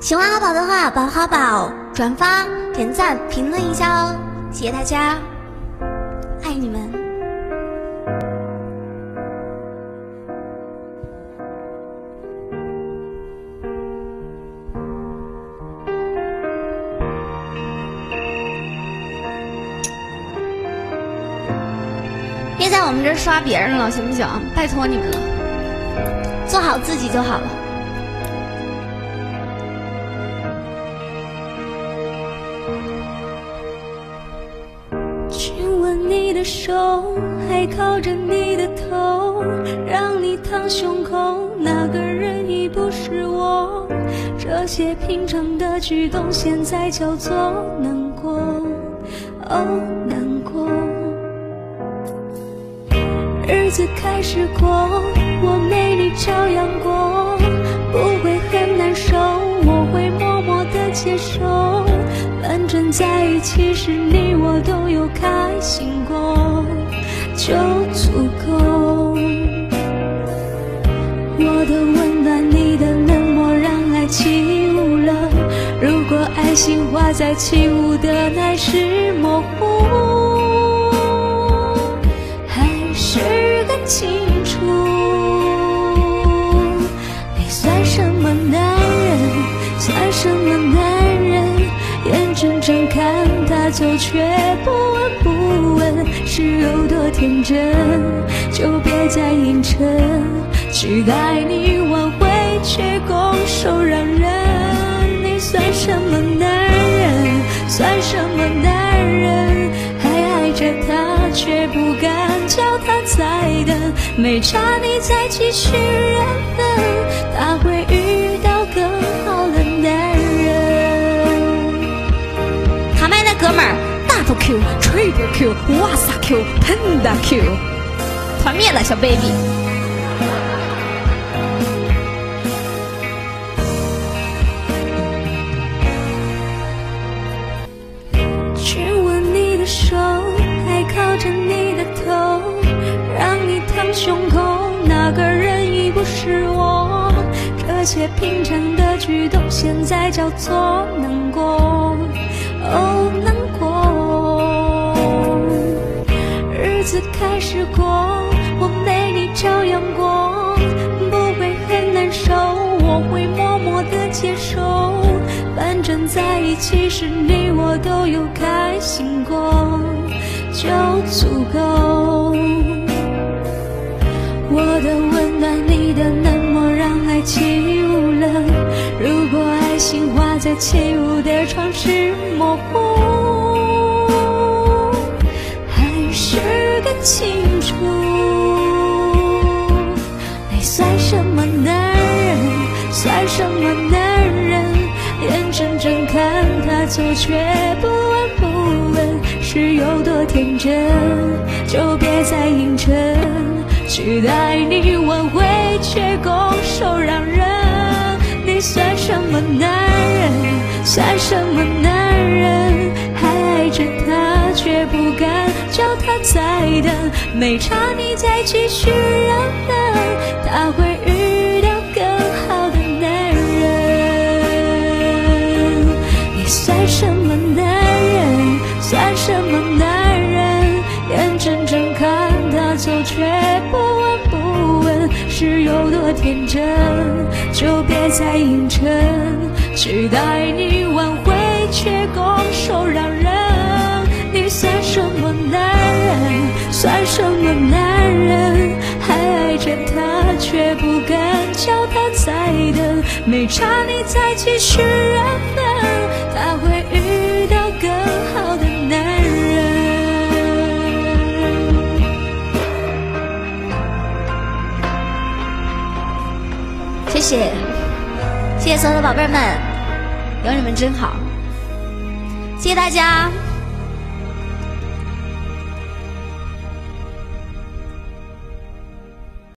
喜欢阿宝的话，把阿宝转发、点赞、评论一下哦，谢谢大家，爱你们。别在我们这刷别人了，行不行？拜托你们了，做好自己就好了。你的手，还靠着你的头，让你躺胸口，那个人已不是我。这些平常的举动，现在叫做难过，哦，难过。日子开始过，我没你照样过，不会很难受，我会默默的接受。反正在一起时，你我都有开心过，就足够。我的温暖，你的冷漠，让爱起雾了。如果爱心画在起雾的那时模糊。还是更清楚，走，却不闻不问，是有多天真？就别再硬撑，期待你挽回，却拱手让人。你算什么男人？算什么男人？还爱着他，却不敢叫他再等。没差你再继续缘分，他会遇儿，大头 Q、Triple Q、哇塞 Q、Panda Q，团灭了，小 baby。亲吻你的手，还靠着你的头，让你躺胸口，那个人已不是我。这些平常的举动，现在叫做难过，哦，自开始过，我没你照样过，不会很难受，我会默默的接受。反正在一起时，你我都有开心过，就足够。我的温暖，你的冷漠，让爱起雾了。如果爱情画在起雾的窗是模糊，错，却不闻不问，是有多天真？就别再硬撑，期待你挽回，却拱手让人。你算什么男人？算什么男人？还爱着他，却不敢叫他再等。没差你再继续让等，他会什么男人？算什么男人？眼睁睁看他走，却不闻不问，是有多天真？就别再硬撑，期待你挽回，却拱手让人。你算什么男人？算什么男人？还爱着他，却不敢叫他再等。没差你再继续缘分，他会谢谢，谢谢所有的宝贝们，有你们真好，谢谢大家。